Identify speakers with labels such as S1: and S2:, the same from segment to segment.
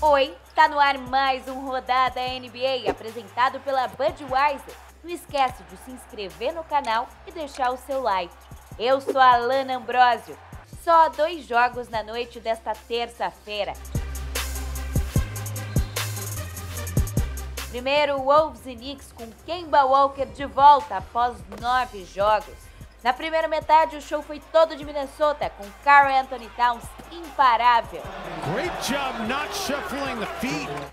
S1: Oi, tá no ar mais um Rodada NBA apresentado pela Budweiser. Não esquece de se inscrever no canal e deixar o seu like. Eu sou a Alana Ambrosio. Só dois jogos na noite desta terça-feira. Primeiro, Wolves e Knicks com Kemba Walker de volta após nove jogos. Na primeira metade, o show foi todo de Minnesota, com Carl Anthony Towns imparável.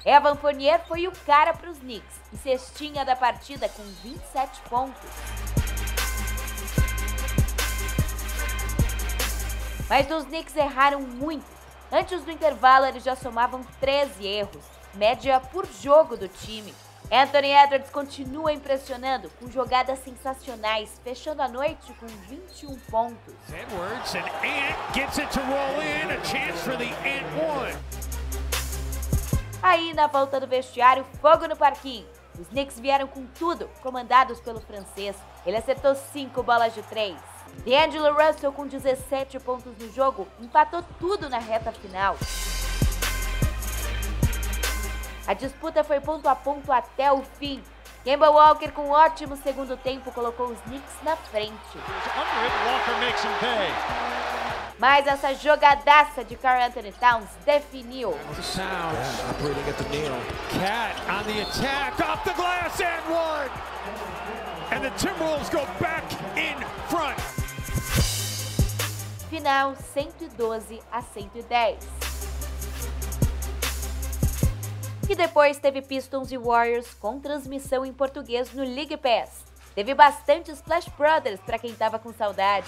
S1: Evan Fournier foi o cara para os Knicks e cestinha da partida com 27 pontos. Mas os Knicks erraram muito. Antes do intervalo, eles já somavam 13 erros, média por jogo do time. Anthony Edwards continua impressionando com jogadas sensacionais, fechando a noite com 21 pontos. Edwards and Ant gets it to roll in, a chance for the Ant one. Aí na volta do vestiário, fogo no parquinho. Os Knicks vieram com tudo, comandados pelo francês. Ele acertou 5 bolas de 3. D'Angelo Russell com 17 pontos no jogo, empatou tudo na reta final. A disputa foi ponto a ponto até o fim. Kemba Walker, com um ótimo segundo tempo, colocou os Knicks na frente. Mas essa jogadaça de Carl Anthony Towns definiu. Final 112 a 110. E depois teve Pistons e Warriors com transmissão em português no League Pass. Teve bastante Splash Brothers para quem tava com saudade.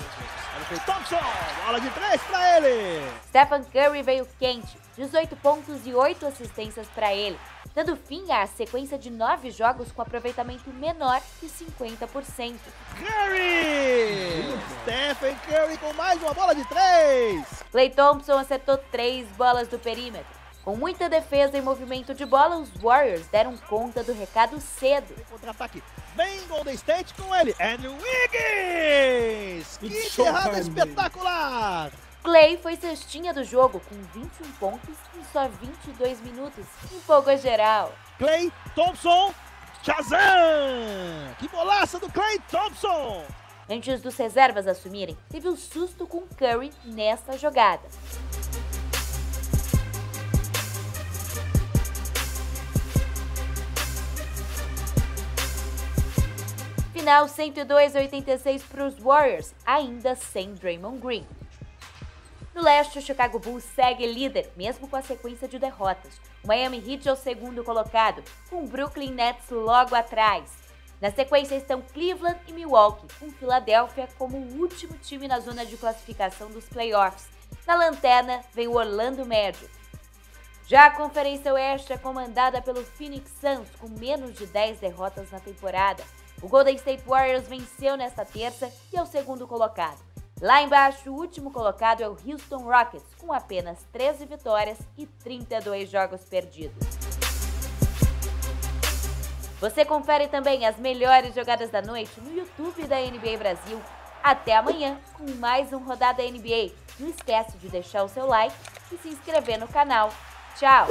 S1: Thompson, bola de três para ele. Stephen Curry veio quente, 18 pontos e 8 assistências para ele, dando fim à sequência de nove jogos com aproveitamento menor que 50%.
S2: Curry! Stephen Curry com mais uma bola de três.
S1: Clay Thompson acertou três bolas do perímetro. Com muita defesa e movimento de bola, os Warriors deram conta do recado cedo.
S2: Contra-ataque. Vem Golden State com ele, Andrew Wiggins! Que enterrada espetacular!
S1: Clay foi cestinha do jogo com 21 pontos em só 22 minutos. Empolgou geral.
S2: Clay Thompson, Shazam! Que bolaça do Clay Thompson!
S1: Antes dos reservas assumirem, teve o um susto com Curry nesta jogada. Final 102 a 86 para os Warriors, ainda sem Draymond Green. No leste, o Chicago Bulls segue líder, mesmo com a sequência de derrotas. O Miami Heat é o segundo colocado, com o Brooklyn Nets logo atrás. Na sequência estão Cleveland e Milwaukee, com Filadélfia como o último time na zona de classificação dos playoffs. Na lanterna vem o Orlando Magic. Já a Conferência Oeste é comandada pelo Phoenix Suns, com menos de 10 derrotas na temporada. O Golden State Warriors venceu nesta terça e é o segundo colocado. Lá embaixo, o último colocado é o Houston Rockets, com apenas 13 vitórias e 32 jogos perdidos. Você confere também as melhores jogadas da noite no YouTube da NBA Brasil. Até amanhã com mais um Rodada NBA. Não esquece de deixar o seu like e se inscrever no canal. Tchau!